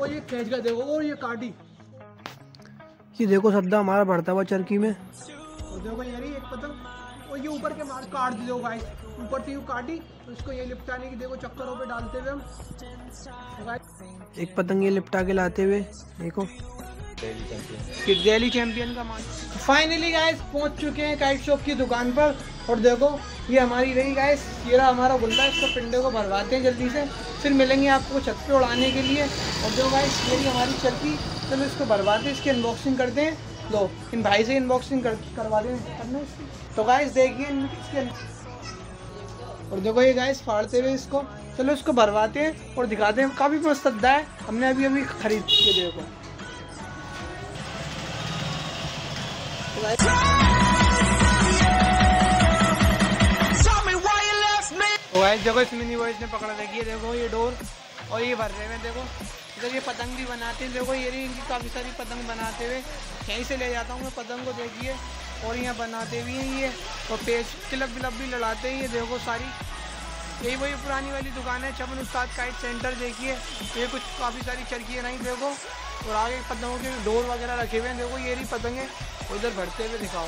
और ये खींच कर देखो और ये काटी ये देखो सद्दा हमारा बढ़ता हुआ चरखी में। और देखो ये एक पतंग और ये ऊपर के मार काट दी देखो गाइस ऊपर से यूँ काटी तो इसको ये लिपटाने की देखो चक्करों पे डालते हुए हम। तो एक पतंग ये लिपटा के लाते हुए देखो। ये दिल्ली चैंपियन का मान फाइनली गाइस पहुँच चुके हैं काइट शॉप की दुकान पर। और देखो ये हमारी रही गाइस ये रहा हमारा गुल्ला। इसको पिंडे को भरवाते हैं जल्दी से। फिर मिलेंगे आपको छत पे उड़ाने के लिए। और जो गाइस ये रही हमारी चरखी चलो इसको भरवाते इसकी अनबॉक्सिंग करते हैं। लो इन भाई से अनबॉक्सिंग कर, करवा दें। तो गाइस देखिए और देखो ये गाइस फाड़ते हुए इसको। चलो इसको भरवाते हैं और दिखाते हैं। काफ़ी मस्त सद्दा है। हमने अभी अभी खरीद के देखो। तो गाइस देखो इस मिनी बॉयज़ ने पकड़ है देखो ये डोर और ये भर रहे हैं, देखो। इधर ये पतंग भी बनाते हैं, देखो, ये रही इनकी काफ़ी सारी पतंग बनाते हुए। यहीं से ले जाता हूँ मैं पतंग को, देखिए, और यहाँ बनाते भी हैं ये, और पेज क्लब विलब भी लड़ाते हैं ये, देखो सारी। यही वही पुरानी वाली दुकान है, चमन उस्ताद काइट सेंटर देखिए। ये कुछ काफ़ी सारी चरखियाँ नहीं देखो। और आगे पतंगों के डोर वगैरह रखे हुए हैं, देखो, ये रही पतंगे उधर भरते हुए दिखाओ।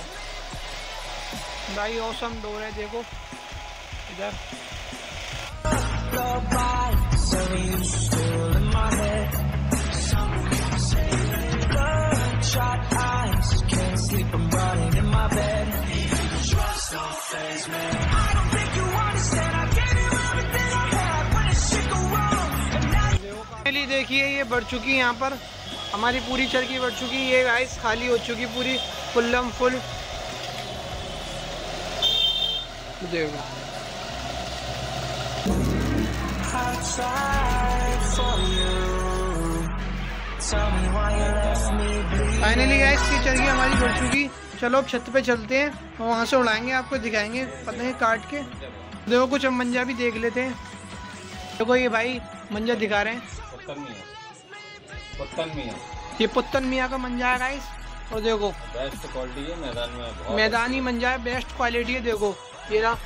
भाई औसम डोर है देखो। इधर। देखिए ये बढ़ चुकी है यहाँ पर। हमारी पूरी चरखी बढ़ चुकी है गाइस खाली हो चुकी पूरी फुल्लम फुल। देखो फाइनली गाइस की चरखी हमारी बढ़ चुकी। चलो अब छत पे चलते हैं। और वहाँ से उड़ाएँगे आपको दिखाएँगे पतंगे काट के। देखो कुछ हम मंजा भी देख लेते हैं। देखो ये भाई मंजा दिखा रहे हैं। पत्तन मियाँ। ये पुत्तन मियाँ का मंजा है गाइस और देखो। बेस्ट क्वालिटी है मैदान में मैदानी मंजा है। बेस्ट क्वालिटी है देखो। ये ना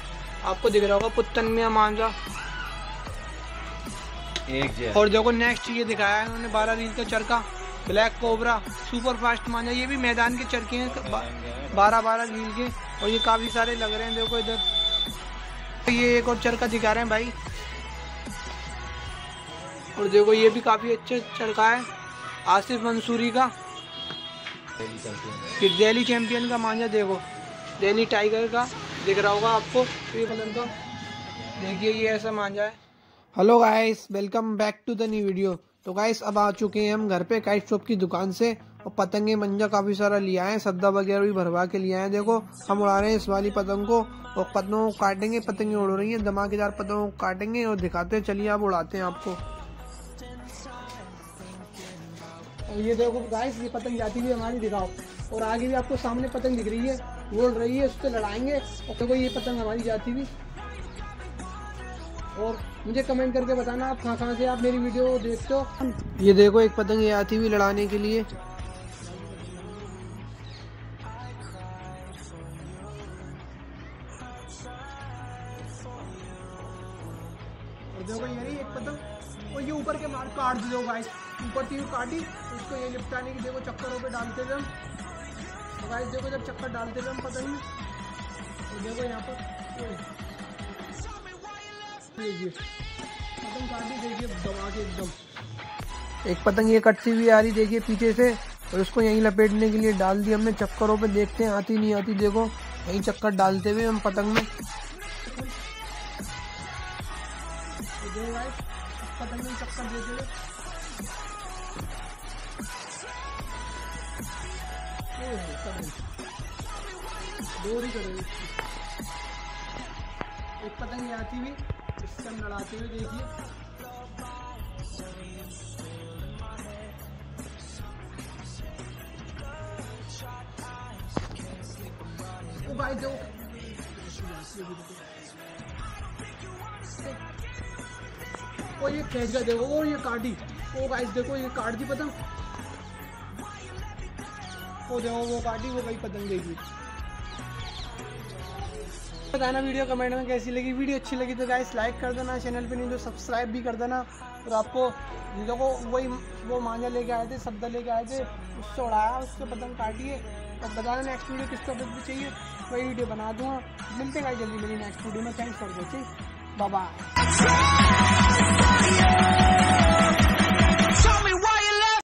आपको दिख रहा होगा पुत्तन मियाँ मांझा एक और देखो नेक्स्ट ये दिखाया है उन्होंने बारह रील का चरखा ब्लैक कोबरा सुपर फास्ट मांझा ये भी मैदान के चरखे हैं बारह बारह रील के और ये काफ़ी सारे लग रहे हैं देखो इधर। ये एक और चरखा दिखा रहे हैं भाई। और देखो ये भी काफ़ी अच्छा चरखा है। आसिफ मंसूरी का? ये दिल्ली चैंपियन का मांझा देखो दिल्ली टाइगर का दिख रहा होगा आपको। का देखिए, ये ऐसा मांझा है। Hello guys welcome back to the new video तो गाइस अब आ चुके हैं हम घर पे काइट शॉप की दुकान से और पतंगे मंजा काफ़ी सारा लिया है, सद्दा वगैरह भी भरवा के लिया है। देखो, हम उड़ा रहे हैं इस वाली पतंग को और पतंगों को काटेंगे, पतंगे उड़ रही हैं धमाकेदार पतंगों को काटेंगे और दिखाते हैं। चलिए आप उड़ाते हैं आपको। और ये देखो गाइस ये पतंग जाती हुई हमारी दिखाओ। और आगे भी आपको सामने पतंग दिख रही है उड़ रही है, उससे लड़ाएँगे। और देखो ये पतंग हमारी जाती हुई। और मुझे कमेंट करके बताना, आप कहाँ कहाँ से आप मेरी वीडियो देखते हो? ये देखो, एक पतंग ये आती हुई लड़ाने के लिए। देखो ये रही एक पतंग। और ये ऊपर के मार काट दी गाइस ऊपर से काटी, उसको ये लिपटाने की देखो चक्करों पे डालते हुए हम। तो गाइस देखो जब चक्कर डालते हुए हम पतंग में तो देखो यहाँ पर पतंग काटी, देखिए, दबा के एकदम। एक पतंग ये कटती हुई आ रही, देखिए, पीछे से। और उसको यहीं लपेटने के लिए डाल दी हमने। चक्करों पे देखते हैं, आती नहीं आती, देखो। यहीं चक्कर डालते हुए हम पतंग में। तो पतंग में चक्कर देते हुए दो ही करो एक पतंग आती हुई इससे हम लड़ाते हुए देखिए। ओ ये खींच कर देखो, ओ, ये काटी। ओ गाइस देखो, ये काट दी पतंग। ओ, देखो, वो काटी, वो गई पतंग देखी। बताना वीडियो कमेंट में कैसी लगी। वीडियो अच्छी लगी तो गाइस लाइक कर देना चैनल पे नहीं तो सब्सक्राइब भी कर देना। और आपको ये देखो, वही वो मांझा लेके आए थे शब्द लेके आए थे, उससे उड़ाया उससे पतंग काटिए। और बताना नेक्स्ट वीडियो किस टॉपिक पे चाहिए, वही वीडियो बना दूँगा। मिलते हैं जल्दी मेरी नेक्स्ट वीडियो में। Thanks for watching bye